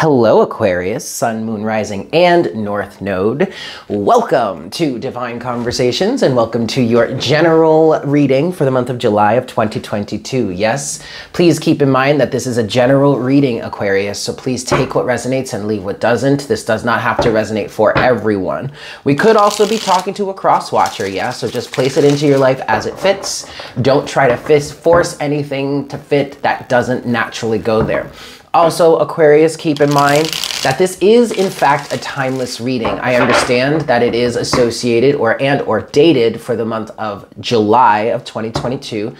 Hello, Aquarius, Sun, Moon, Rising, and North Node. Welcome to Divine Conversations and welcome to your general reading for the month of July of 2022. Yes, please keep in mind that this is a general reading, Aquarius, so please take what resonates and leave what doesn't. This does not have to resonate for everyone. We could also be talking to a cross watcher, yeah, so just place it into your life as it fits. Don't try to force anything to fit that doesn't naturally go there. Also, Aquarius, keep in mind that this is in fact a timeless reading. I understand that it is associated or and or dated for the month of July of 2022,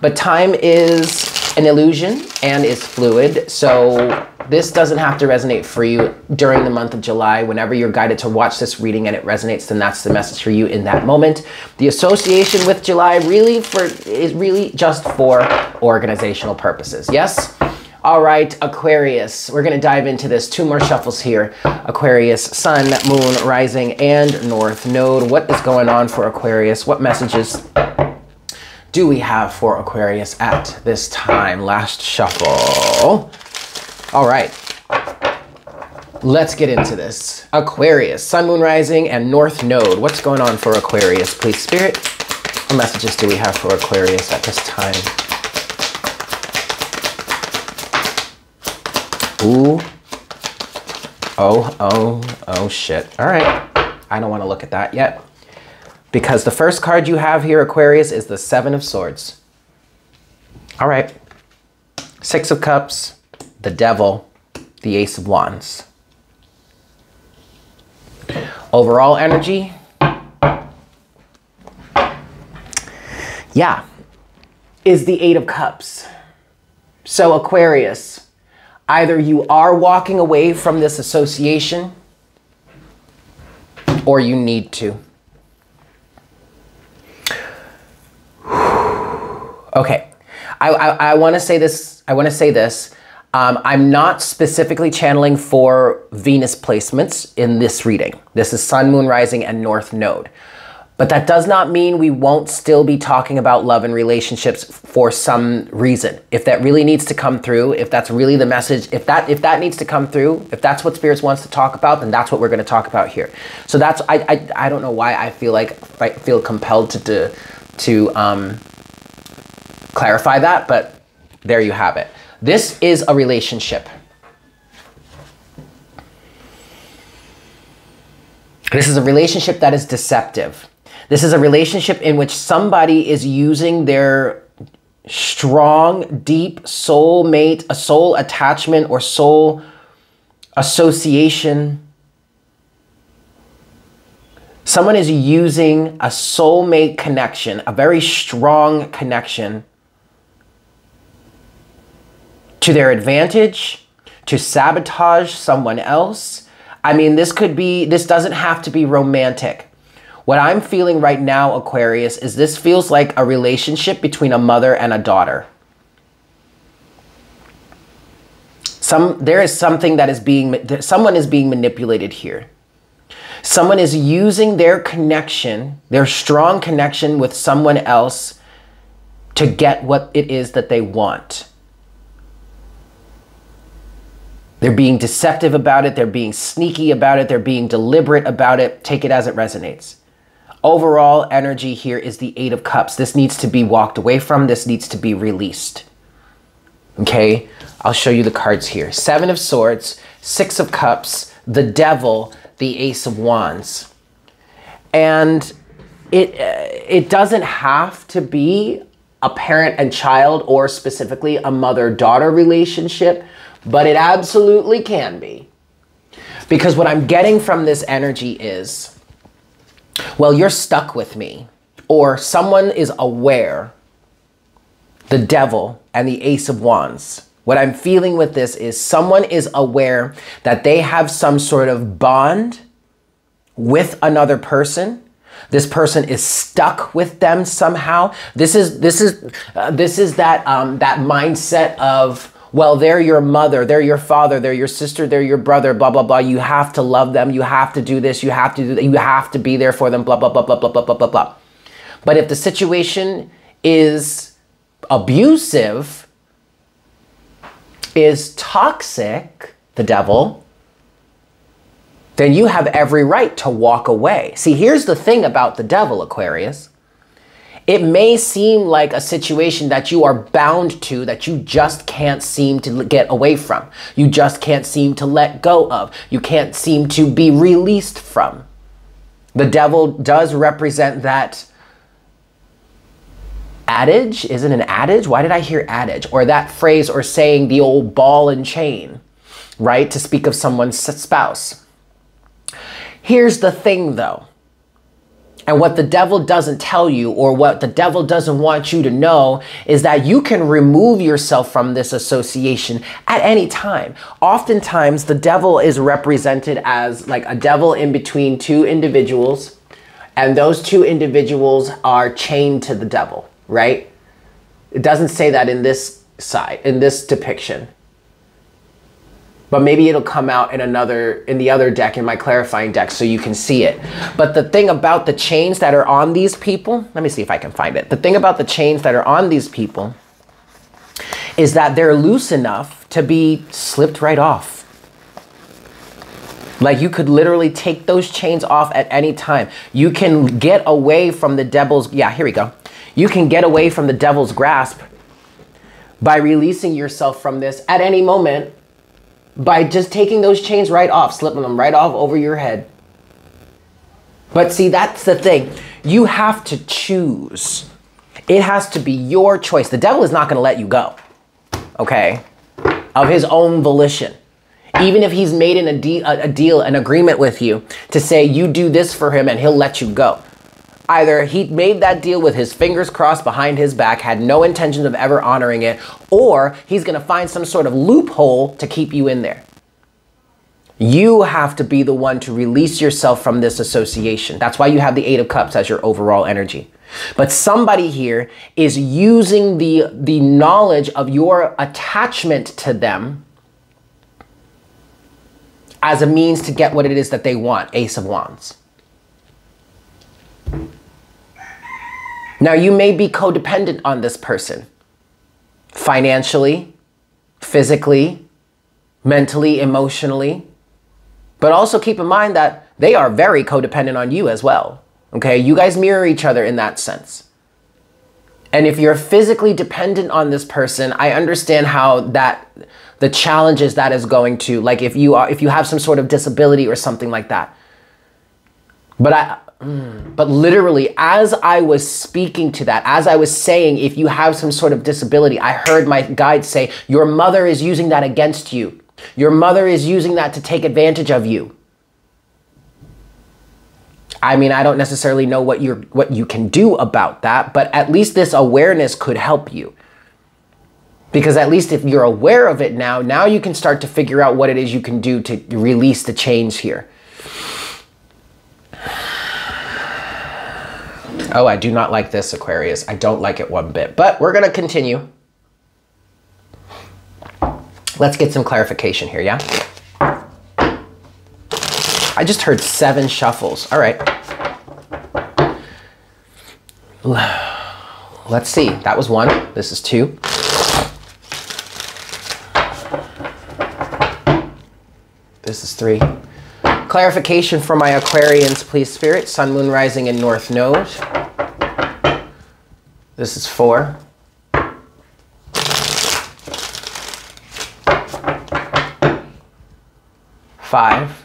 but time is an illusion and is fluid. So this doesn't have to resonate for you during the month of July. Whenever you're guided to watch this reading and it resonates, then that's the message for you in that moment. The association with July really for is really just for organizational purposes. Yes? All right, Aquarius. We're going to dive into this. Two more shuffles here. Aquarius, Sun, Moon, Rising, and North Node. What is going on for Aquarius? What messages do we have for Aquarius at this time? Last shuffle. All right. Let's get into this. Aquarius, Sun, Moon, Rising, and North Node. What's going on for Aquarius, please, Spirit? What messages do we have for Aquarius at this time? Ooh. Oh, oh, oh shit. All right. I don't want to look at that yet. Because the first card you have here, Aquarius, is the Seven of Swords. All right. Six of Cups, the Devil, the Ace of Wands. Overall energy. Yeah. Is the Eight of Cups. So Aquarius, Either you are walking away from this association or you need to. Okay, I, I, I want to say this. I want to say this. Um, I'm not specifically channeling for Venus placements in this reading. This is Sun, Moon, Rising, and North Node. But that does not mean we won't still be talking about love and relationships for some reason. If that really needs to come through, if that's really the message, if that if that needs to come through, if that's what spirits wants to talk about, then that's what we're going to talk about here. So that's I I, I don't know why I feel like I feel compelled to to, to um, clarify that, but there you have it. This is a relationship. This is a relationship that is deceptive. This is a relationship in which somebody is using their strong, deep soul mate, a soul attachment or soul association. Someone is using a soulmate connection, a very strong connection, to their advantage, to sabotage someone else. I mean, this could be, this doesn't have to be romantic. What I'm feeling right now, Aquarius, is this feels like a relationship between a mother and a daughter. Some, there is something that is being, someone is being manipulated here. Someone is using their connection, their strong connection with someone else to get what it is that they want. They're being deceptive about it. They're being sneaky about it. They're being deliberate about it. Take it as it resonates. Overall energy here is the Eight of Cups. This needs to be walked away from. This needs to be released. Okay, I'll show you the cards here. Seven of Swords, Six of Cups, the Devil, the Ace of Wands. And it, uh, it doesn't have to be a parent and child or specifically a mother-daughter relationship, but it absolutely can be. Because what I'm getting from this energy is well, you're stuck with me, or someone is aware, the devil and the ace of wands. What I'm feeling with this is someone is aware that they have some sort of bond with another person. This person is stuck with them somehow. This is this is uh, this is that um, that mindset of well, they're your mother, they're your father, they're your sister, they're your brother, blah, blah, blah. You have to love them. You have to do this. You have to do that. You have to be there for them, blah, blah, blah, blah, blah, blah, blah, blah, blah. But if the situation is abusive, is toxic, the devil, then you have every right to walk away. See, here's the thing about the devil, Aquarius. It may seem like a situation that you are bound to, that you just can't seem to get away from. You just can't seem to let go of. You can't seem to be released from. The devil does represent that adage. Is it an adage? Why did I hear adage? Or that phrase or saying, the old ball and chain, right? To speak of someone's spouse. Here's the thing though. And what the devil doesn't tell you, or what the devil doesn't want you to know, is that you can remove yourself from this association at any time. Oftentimes, the devil is represented as like a devil in between two individuals, and those two individuals are chained to the devil, right? It doesn't say that in this side, in this depiction but maybe it'll come out in another in the other deck in my clarifying deck so you can see it. But the thing about the chains that are on these people let me see if i can find it. The thing about the chains that are on these people is that they're loose enough to be slipped right off. Like you could literally take those chains off at any time. You can get away from the devil's yeah here we go. You can get away from the devil's grasp by releasing yourself from this at any moment by just taking those chains right off, slipping them right off over your head. But see, that's the thing. You have to choose. It has to be your choice. The devil is not going to let you go, okay? Of his own volition. Even if he's made an, a, de- a deal, an agreement with you to say you do this for him and he'll let you go. Either he made that deal with his fingers crossed behind his back, had no intention of ever honoring it, or he's going to find some sort of loophole to keep you in there. You have to be the one to release yourself from this association. That's why you have the Eight of Cups as your overall energy. But somebody here is using the, the knowledge of your attachment to them as a means to get what it is that they want Ace of Wands. Now, you may be codependent on this person financially, physically, mentally, emotionally. But also keep in mind that they are very codependent on you as well. Okay, you guys mirror each other in that sense. And if you're physically dependent on this person, I understand how that the challenges that is going to like if you are if you have some sort of disability or something like that. But I but literally, as I was speaking to that, as I was saying, if you have some sort of disability, I heard my guide say, Your mother is using that against you. Your mother is using that to take advantage of you. I mean, I don't necessarily know what you what you can do about that, but at least this awareness could help you. Because at least if you're aware of it now, now you can start to figure out what it is you can do to release the chains here. Oh, I do not like this, Aquarius. I don't like it one bit, but we're to continue. Let's get some clarification here, yeah? I just heard seven shuffles. All right. Let's see. That was one. This is two. This is three. Clarification for my Aquarians, please, Spirit. Sun, Moon, Rising, and North Node. This is four. Five.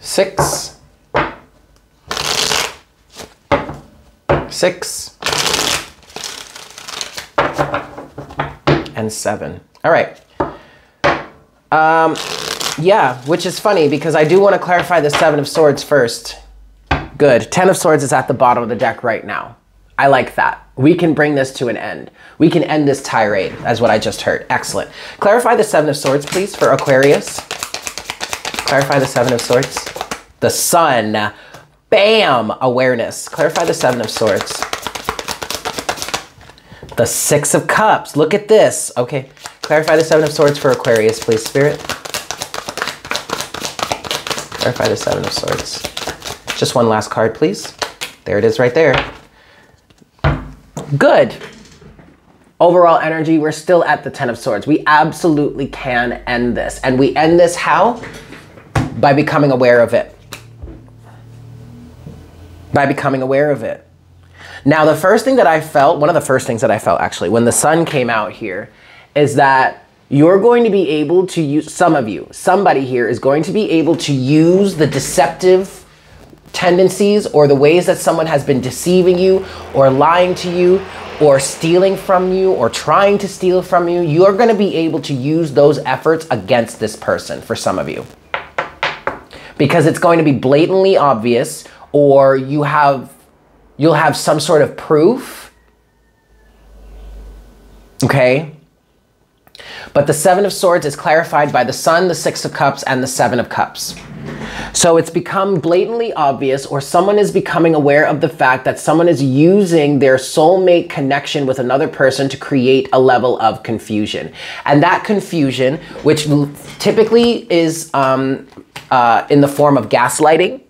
Six. Six. And seven. All right. Um, yeah, which is funny because I do want to clarify the Seven of Swords first. Good. Ten of Swords is at the bottom of the deck right now. I like that. We can bring this to an end. We can end this tirade, as what I just heard. Excellent. Clarify the Seven of Swords, please, for Aquarius. Clarify the Seven of Swords. The Sun. Bam! Awareness. Clarify the Seven of Swords. The Six of Cups. Look at this. Okay. Clarify the Seven of Swords for Aquarius, please, Spirit. Clarify the Seven of Swords. Just one last card, please. There it is right there. Good. overall energy, we're still at the Ten of Swords. We absolutely can end this. And we end this how? By becoming aware of it. By becoming aware of it. Now, the first thing that I felt, one of the first things that I felt actually, when the sun came out here, is that you're going to be able to use, some of you, somebody here is going to be able to use the deceptive tendencies or the ways that someone has been deceiving you or lying to you or stealing from you or trying to steal from you, you're going to be able to use those efforts against this person for some of you. Because it's going to be blatantly obvious or you have you'll have some sort of proof. Okay? But the 7 of swords is clarified by the sun, the 6 of cups and the 7 of cups. So it's become blatantly obvious, or someone is becoming aware of the fact that someone is using their soulmate connection with another person to create a level of confusion. And that confusion, which typically is um, uh, in the form of gaslighting,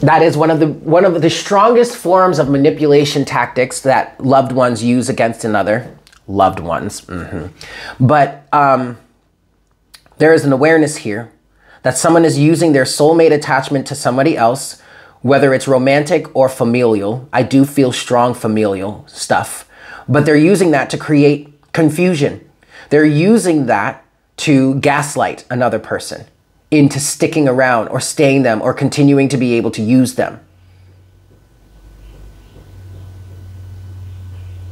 that is one of the one of the strongest forms of manipulation tactics that loved ones use against another loved ones. Mm-hmm. But um, there is an awareness here that someone is using their soulmate attachment to somebody else, whether it's romantic or familial. I do feel strong familial stuff, but they're using that to create confusion. They're using that to gaslight another person into sticking around or staying them or continuing to be able to use them.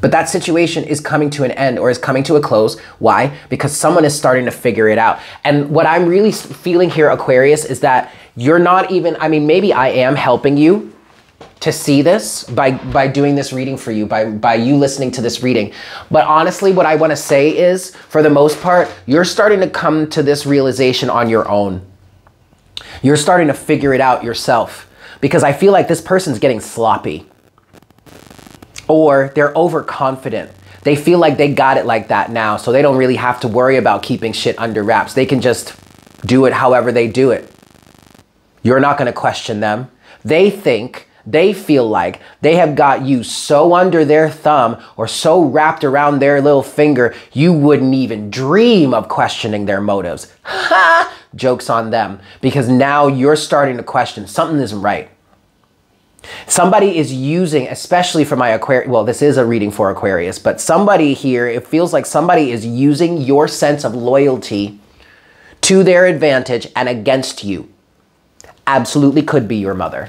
But that situation is coming to an end or is coming to a close. Why? Because someone is starting to figure it out. And what I'm really feeling here, Aquarius, is that you're not even, I mean, maybe I am helping you to see this by by doing this reading for you by by you listening to this reading. But honestly what i want to say is for the most part you're starting to come to this realization on your own. You're starting to figure it out yourself because i feel like this person's getting sloppy. Or they're overconfident. They feel like they got it like that now so they don't really have to worry about keeping shit under wraps. They can just do it however they do it. You're not going to question them. They think they feel like they have got you so under their thumb or so wrapped around their little finger, you wouldn't even dream of questioning their motives. Ha! Joke's on them because now you're starting to question something isn't right. Somebody is using, especially for my Aquarius, well, this is a reading for Aquarius, but somebody here, it feels like somebody is using your sense of loyalty to their advantage and against you. Absolutely could be your mother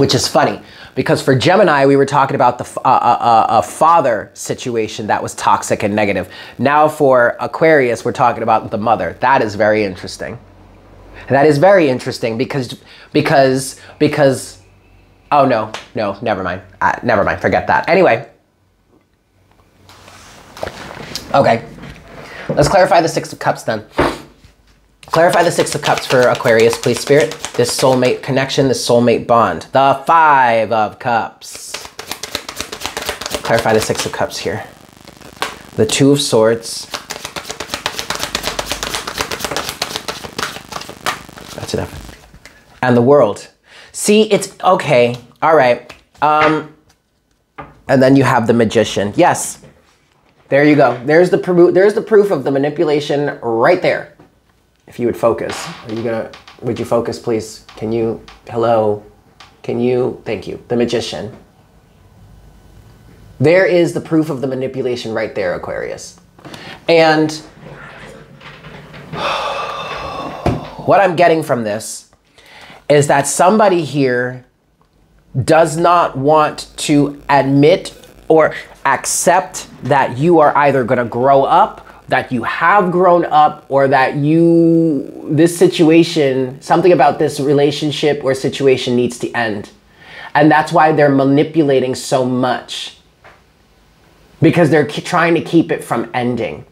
which is funny because for Gemini, we were talking about the uh, uh, uh, father situation that was toxic and negative. Now for Aquarius, we're talking about the mother. That is very interesting. That is very interesting because because because oh no no never mind uh, never mind forget that anyway. Okay, let's clarify the Six of Cups then. Clarify the Six of Cups for Aquarius, please, Spirit. This soulmate connection, this soulmate bond. The Five of Cups. Clarify the Six of Cups here. The Two of Swords. That's enough. And the World. See, it's okay. All right. Um, and then you have the Magician. Yes. There you go. There's the. There's the proof of the manipulation right there if you would focus. Are you gonna, would you focus please? Can you, hello? Can you, thank you, the magician. There is the proof of the manipulation right there, Aquarius. And what I'm getting from this is that somebody here does not want to admit or accept that you are either going to grow up that you have grown up or that you this situation something about this relationship or situation needs to end. And that's why they're manipulating so much. Because they're trying to keep it from ending.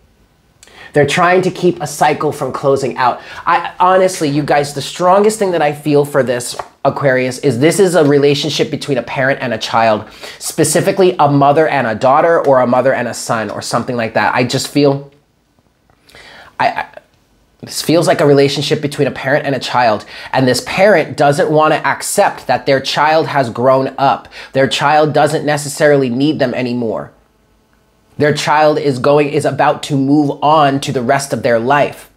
They're trying to keep a cycle from closing out. I honestly you guys the strongest thing that i feel for this aquarius is this is a relationship between a parent and a child specifically a mother and a daughter or a mother and a son or something like that. I just feel I, This feels like a relationship between a parent and a child, and this parent doesn't want to accept that their child has grown up. Their child doesn't necessarily need them anymore. Their child is going is about to move on to the rest of their life.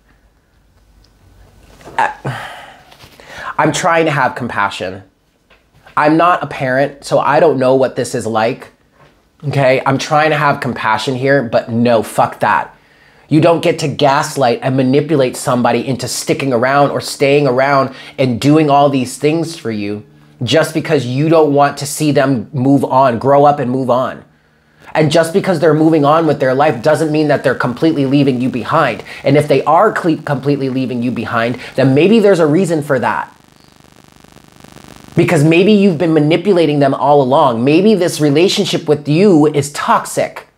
I'm trying to have compassion. I'm not a parent, so I don't know what this is like. Okay? I'm trying to have compassion here, but no, fuck that. You don't get to gaslight and manipulate somebody into sticking around or staying around and doing all these things for you just because you don't want to see them move on, grow up and move on. And just because they're moving on with their life doesn't mean that they're completely leaving you behind. And if they are completely leaving you behind, then maybe there's a reason for that. Because maybe you've been manipulating them all along. Maybe this relationship with you is toxic.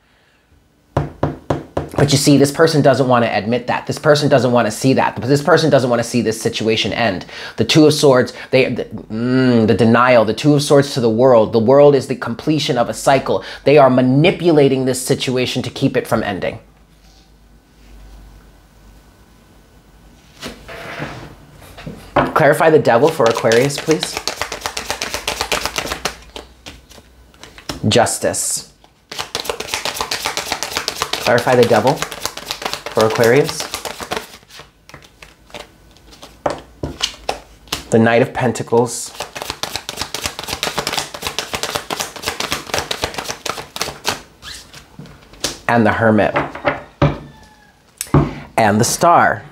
But you see, this person doesn't want to admit that. This person doesn't want to see that. This person doesn't want to see this situation end. The Two of Swords, they, the, mm, the denial, the Two of Swords to the world. The world is the completion of a cycle. They are manipulating this situation to keep it from ending. Clarify the devil for Aquarius, please. Justice. Clarify the devil for Aquarius. The Knight of Pentacles. And the Hermit. And the Star.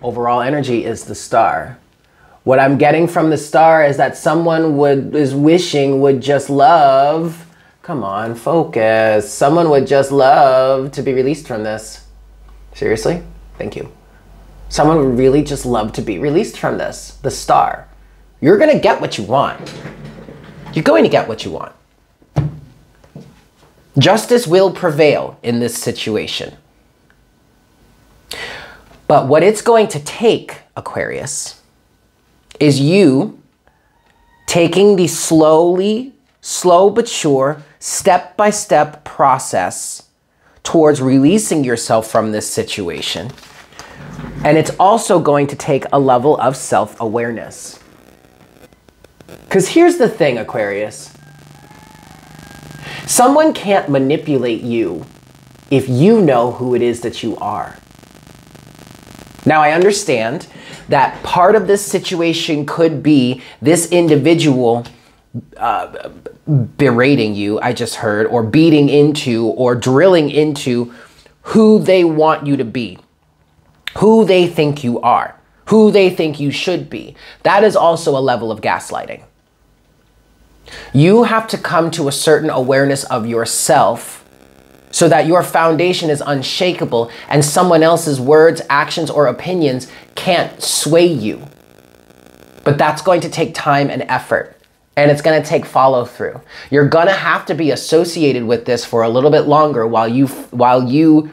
Overall energy is the Star. What I'm getting from the Star is that someone would is wishing would just love Come on, focus. Someone would just love to be released from this. Seriously? Thank you. Someone would really just love to be released from this. The star. You're going to get what you want. You're going to get what you want. Justice will prevail in this situation. But what it's going to take, Aquarius, is you taking the slowly, slow but sure step by step process towards releasing yourself from this situation. And it's also going to take a level of self awareness. Because here's the thing, Aquarius someone can't manipulate you if you know who it is that you are. Now, I understand that part of this situation could be this individual berating you, I just heard, or beating into or drilling into who they want you to be, who they think you are, who they think you should be. That is also a level of gaslighting. You have to come to a certain awareness of yourself so that your foundation is unshakable and someone else's words, actions, or opinions can't sway you. But that's going to take time and effort and it's going to take follow through. You're going to have to be associated with this for a little bit longer while you while you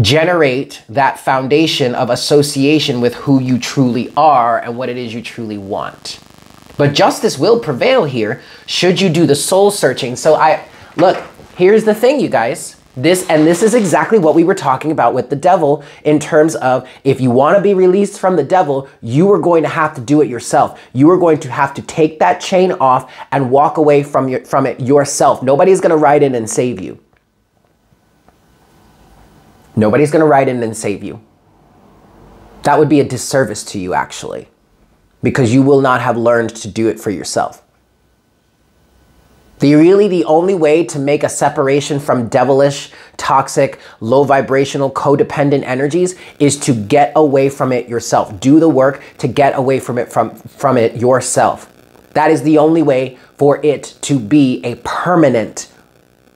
generate that foundation of association with who you truly are and what it is you truly want. But justice will prevail here should you do the soul searching. So I look, here's the thing you guys. This and this is exactly what we were talking about with the devil in terms of if you want to be released from the devil, you are going to have to do it yourself. You are going to have to take that chain off and walk away from your, from it yourself. Nobody's going to ride in and save you. Nobody's going to ride in and save you. That would be a disservice to you actually because you will not have learned to do it for yourself. The really the only way to make a separation from devilish, toxic, low vibrational, codependent energies is to get away from it yourself. Do the work to get away from it from, from it yourself. That is the only way for it to be a permanent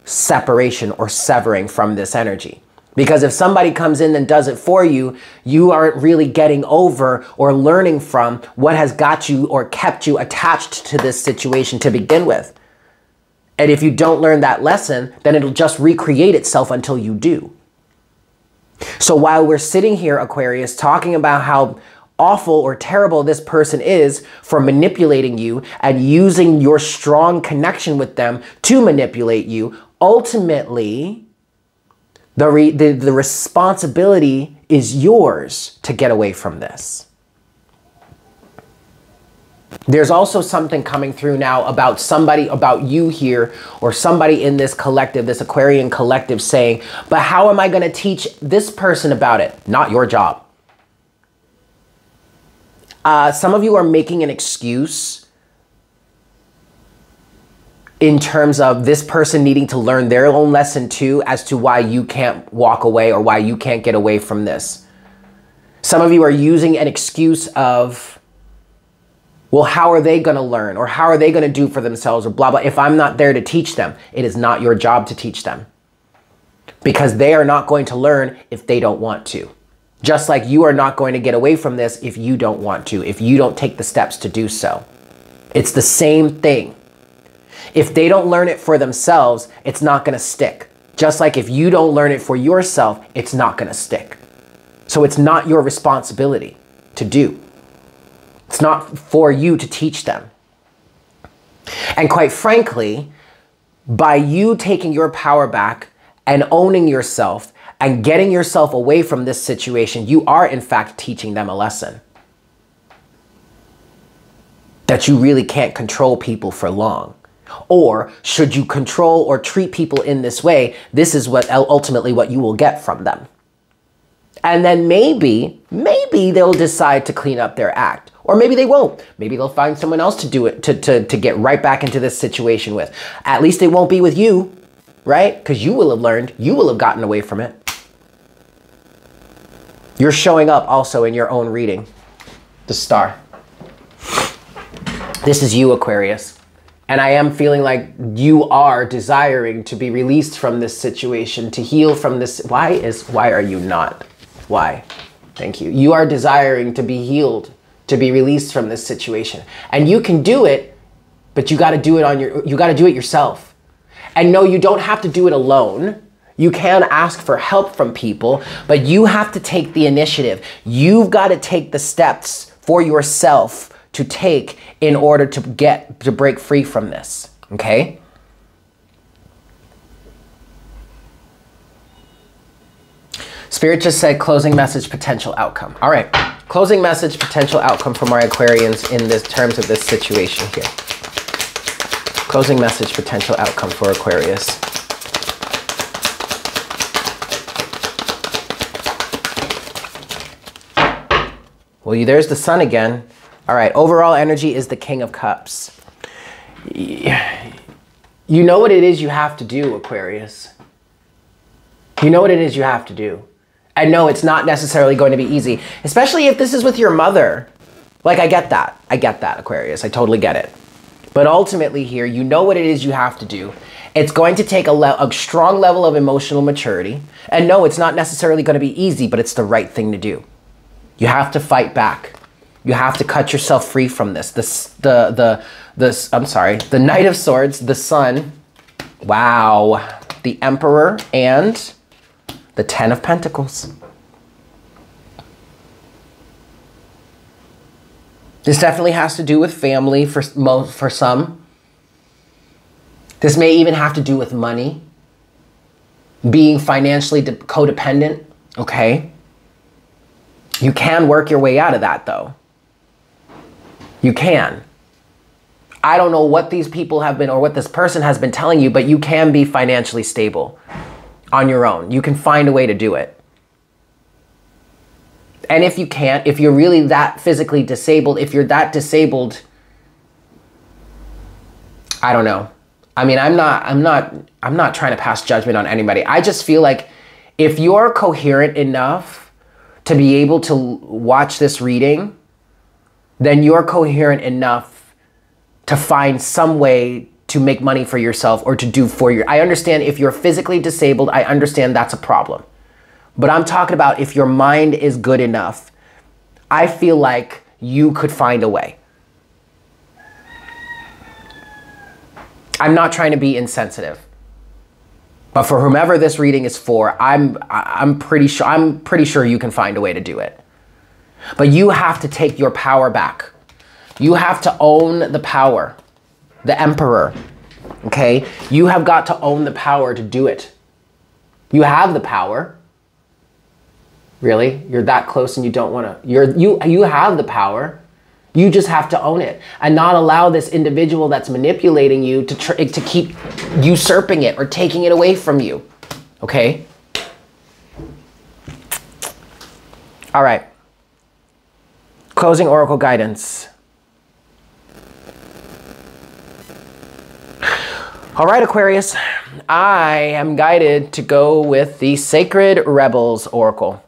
separation or severing from this energy. Because if somebody comes in and does it for you, you aren't really getting over or learning from what has got you or kept you attached to this situation to begin with. And if you don't learn that lesson, then it'll just recreate itself until you do. So while we're sitting here, Aquarius, talking about how awful or terrible this person is for manipulating you and using your strong connection with them to manipulate you, ultimately, The, the, the responsibility is yours to get away from this. There's also something coming through now about somebody, about you here, or somebody in this collective, this Aquarian collective saying, but how am I going to teach this person about it? Not your job. Uh, some of you are making an excuse in terms of this person needing to learn their own lesson too as to why you can't walk away or why you can't get away from this. Some of you are using an excuse of, well, how are they going to learn or how are they going to do for themselves or blah, blah. If I'm not there to teach them, it is not your job to teach them because they are not going to learn if they don't want to. Just like you are not going to get away from this if you don't want to, if you don't take the steps to do so. It's the same thing. If they don't learn it for themselves, it's not going to stick. Just like if you don't learn it for yourself, it's not going to stick. So it's not your responsibility to do. It's not for you to teach them. And quite frankly, by you taking your power back and owning yourself and getting yourself away from this situation, you are in fact teaching them a lesson. That you really can't control people for long. Or should you control or treat people in this way, this is what ultimately what you will get from them. And then maybe, maybe they'll decide to clean up their act. Or maybe they won't. Maybe they'll find someone else to do it, to, to, to get right back into this situation with. At least it won't be with you, right? Because you will have learned, you will have gotten away from it. You're showing up also in your own reading, the star. This is you, Aquarius. And I am feeling like you are desiring to be released from this situation, to heal from this. Why is, why are you not? Why? Thank you. You are desiring to be healed, to be released from this situation. And you can do it, but you got to do it on your, you got to do it yourself. And no, you don't have to do it alone. You can ask for help from people, but you have to take the initiative. You've got to take the steps for yourself to take in order to get to break free from this. Okay? Spirit just said closing message potential outcome. All right. Closing message potential outcome from our Aquarians in this terms of this situation here. Closing message potential outcome for Aquarius. Well, there's the sun again. All right, overall energy is the King of Cups. You know what it is you have to do, Aquarius. You know what it is you have to do. And no, it's not necessarily going to be easy, especially if this is with your mother. Like, I get that. I get that, Aquarius. I totally get it. But ultimately, here, you know what it is you have to do. It's going to take a, a strong level of emotional maturity. And no, it's not necessarily going to be easy, but it's the right thing to do. You have to fight back. You have to cut yourself free from this. This the the this I'm sorry, the Knight of Swords, the Sun, wow, the Emperor, and the Ten of Pentacles. This definitely has to do with family for most for some. This may even have to do with money, being financially codependent, okay? You can work your way out of that though. You can. I don't know what these people have been or what this person has been telling you, but you can be financially stable on your own. You can find a way to do it. And if you can't, if you're really that physically disabled, if you're that disabled, I don't know. I mean, I'm not I'm not I'm not trying to pass judgment on anybody. I just feel like if you're coherent enough to be able to watch this reading, then you're coherent enough to find some way to make money for yourself or to do for your. I understand if you're physically disabled, I understand that's a problem. But I'm talking about if your mind is good enough, I feel like you could find a way. I'm not trying to be insensitive. But for whomever this reading is for, I'm I'm pretty sure I'm pretty sure you can find a way to do it. But you have to take your power back. You have to own the power. The emperor. Okay? You have got to own the power to do it. You have the power. Really? You're that close and you don't want to. You're you you have the power. You just have to own it and not allow this individual that's manipulating you to tr- to keep usurping it or taking it away from you. Okay? All right. Closing oracle guidance. All right, Aquarius. I am guided to go with the Sacred Rebels Oracle,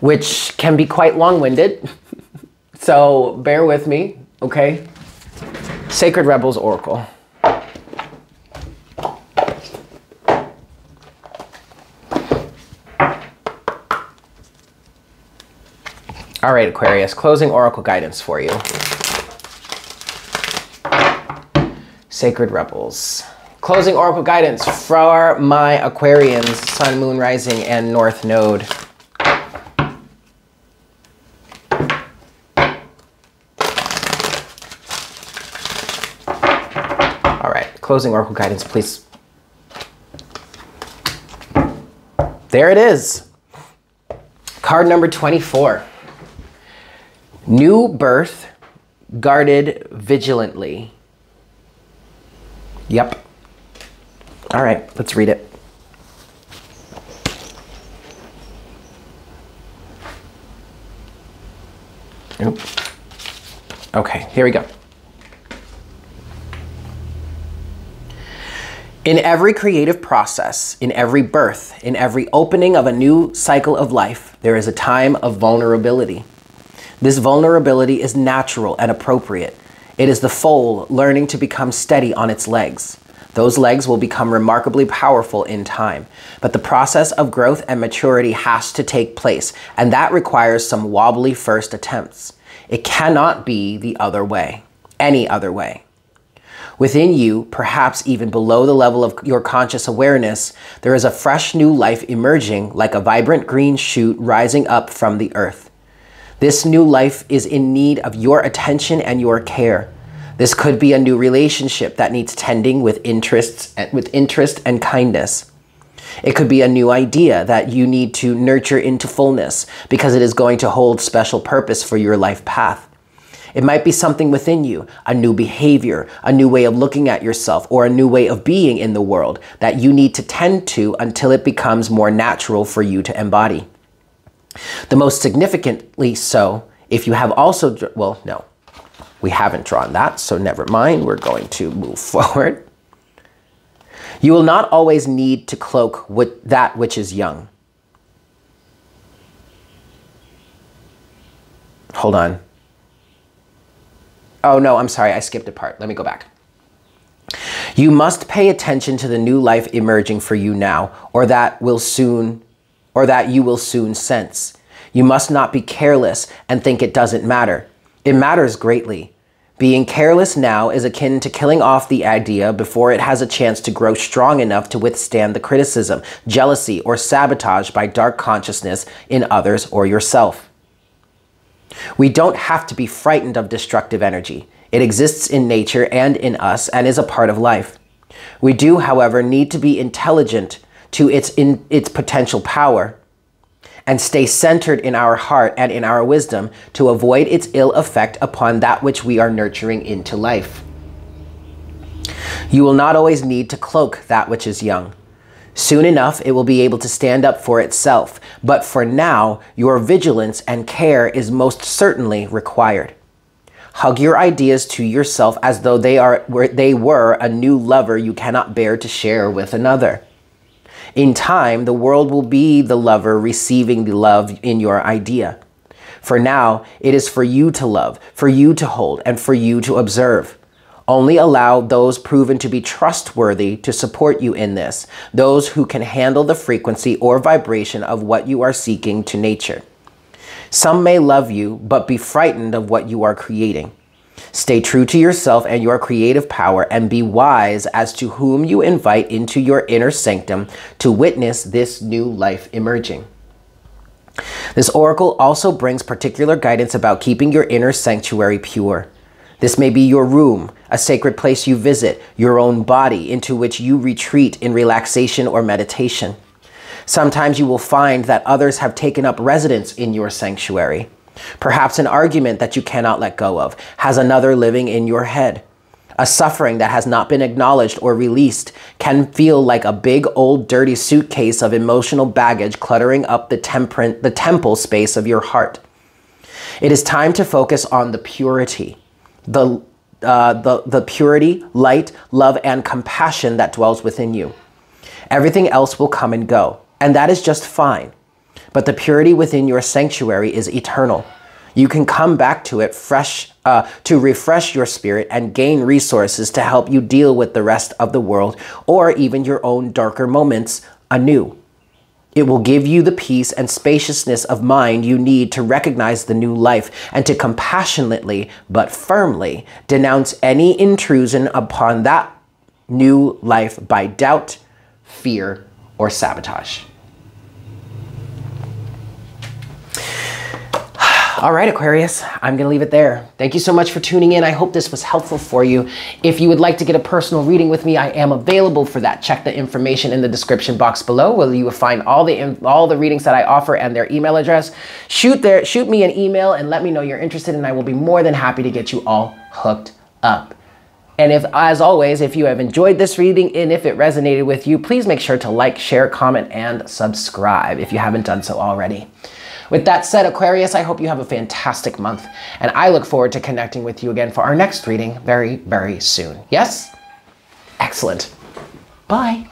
which can be quite long winded. so bear with me, okay? Sacred Rebels Oracle. All right, Aquarius, closing oracle guidance for you. Sacred Rebels. Closing oracle guidance for my Aquarians, Sun, Moon, Rising, and North Node. All right, closing oracle guidance, please. There it is. Card number 24. New birth, guarded vigilantly. Yep. All right, let's read it. Okay, here we go. In every creative process, in every birth, in every opening of a new cycle of life, there is a time of vulnerability. This vulnerability is natural and appropriate. It is the foal learning to become steady on its legs. Those legs will become remarkably powerful in time. But the process of growth and maturity has to take place, and that requires some wobbly first attempts. It cannot be the other way, any other way. Within you, perhaps even below the level of your conscious awareness, there is a fresh new life emerging like a vibrant green shoot rising up from the earth. This new life is in need of your attention and your care. This could be a new relationship that needs tending with interests with interest and kindness. It could be a new idea that you need to nurture into fullness because it is going to hold special purpose for your life path. It might be something within you, a new behavior, a new way of looking at yourself, or a new way of being in the world that you need to tend to until it becomes more natural for you to embody. The most significantly so, if you have also, well, no, we haven't drawn that, so never mind. We're going to move forward. You will not always need to cloak with that which is young. Hold on. Oh, no, I'm sorry. I skipped a part. Let me go back. You must pay attention to the new life emerging for you now, or that will soon or that you will soon sense. You must not be careless and think it doesn't matter. It matters greatly. Being careless now is akin to killing off the idea before it has a chance to grow strong enough to withstand the criticism, jealousy, or sabotage by dark consciousness in others or yourself. We don't have to be frightened of destructive energy. It exists in nature and in us and is a part of life. We do, however, need to be intelligent to its, in, its potential power and stay centered in our heart and in our wisdom to avoid its ill effect upon that which we are nurturing into life. You will not always need to cloak that which is young. Soon enough, it will be able to stand up for itself, but for now, your vigilance and care is most certainly required. Hug your ideas to yourself as though they, are, they were a new lover you cannot bear to share with another. In time, the world will be the lover receiving the love in your idea. For now, it is for you to love, for you to hold, and for you to observe. Only allow those proven to be trustworthy to support you in this, those who can handle the frequency or vibration of what you are seeking to nature. Some may love you, but be frightened of what you are creating. Stay true to yourself and your creative power and be wise as to whom you invite into your inner sanctum to witness this new life emerging. This oracle also brings particular guidance about keeping your inner sanctuary pure. This may be your room, a sacred place you visit, your own body into which you retreat in relaxation or meditation. Sometimes you will find that others have taken up residence in your sanctuary. Perhaps an argument that you cannot let go of has another living in your head. A suffering that has not been acknowledged or released can feel like a big old dirty suitcase of emotional baggage cluttering up the, temper- the temple space of your heart. It is time to focus on the purity, the, uh, the, the purity, light, love, and compassion that dwells within you. Everything else will come and go, and that is just fine. But the purity within your sanctuary is eternal. You can come back to it fresh uh, to refresh your spirit and gain resources to help you deal with the rest of the world or even your own darker moments anew. It will give you the peace and spaciousness of mind you need to recognize the new life and to compassionately but firmly denounce any intrusion upon that new life by doubt, fear, or sabotage. All right, Aquarius, I'm going to leave it there. Thank you so much for tuning in. I hope this was helpful for you. If you would like to get a personal reading with me, I am available for that. Check the information in the description box below where you will find all the all the readings that I offer and their email address. Shoot there, shoot me an email and let me know you're interested and I will be more than happy to get you all hooked up. And if, as always, if you have enjoyed this reading and if it resonated with you, please make sure to like, share, comment, and subscribe if you haven't done so already. With that said, Aquarius, I hope you have a fantastic month, and I look forward to connecting with you again for our next reading very, very soon. Yes? Excellent. Bye.